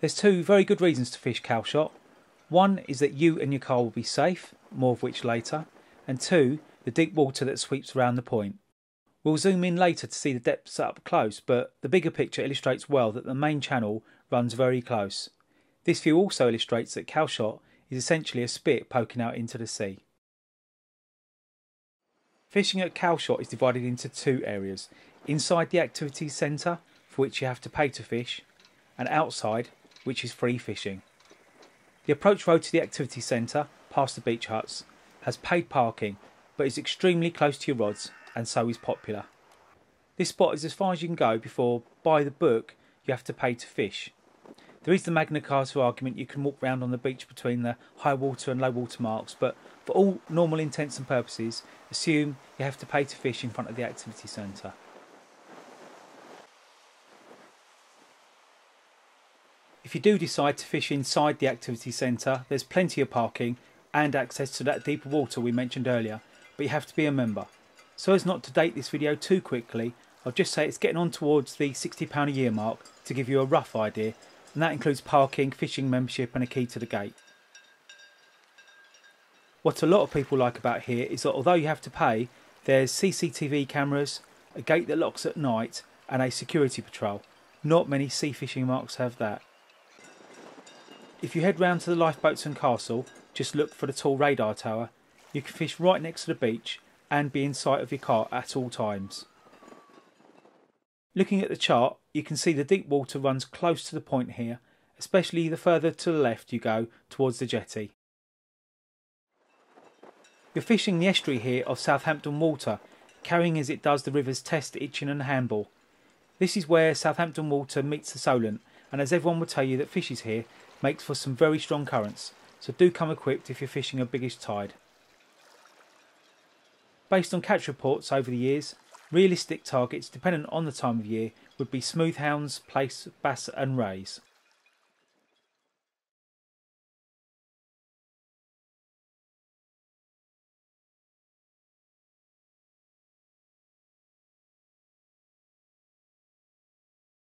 There's two very good reasons to fish Calshot. One is that you and your car will be safe, more of which later, and two, the deep water that sweeps around the point. We'll zoom in later to see the depths up close, but the bigger picture illustrates well that the main channel runs very close. This view also illustrates that Calshot is essentially a spit poking out into the sea. Fishing at Calshot is divided into two areas. Inside the activity centre, for which you have to pay to fish, and outside, which is free fishing. The approach road to the activity centre, past the beach huts, has paid parking, but is extremely close to your rods and so is popular. This spot is as far as you can go before, by the book, you have to pay to fish. There is the Magna Carta argument you can walk round on the beach between the high water and low water marks, but for all normal intents and purposes, assume you have to pay to fish in front of the activity centre. If you do decide to fish inside the activity centre, there's plenty of parking and access to that deeper water we mentioned earlier, but you have to be a member. So as not to date this video too quickly, I'll just say it's getting on towards the £60 a year mark to give you a rough idea, and that includes parking, fishing membership and a key to the gate. What a lot of people like about here is that although you have to pay, there's CCTV cameras, a gate that locks at night and a security patrol. Not many sea fishing marks have that. If you head round to the lifeboats and castle, just look for the tall radar tower. You can fish right next to the beach and be in sight of your car at all times. Looking at the chart, you can see the deep water runs close to the point here, especially the further to the left you go towards the jetty. You're fishing the estuary here of Southampton Water, carrying as it does the rivers Test, Itchen and Hamble. This is where Southampton Water meets the Solent, and as everyone will tell you that fishes here makes for some very strong currents, so do come equipped if you're fishing a biggish tide. Based on catch reports over the years, realistic targets dependent on the time of year would be smoothhounds, plaice, bass and rays.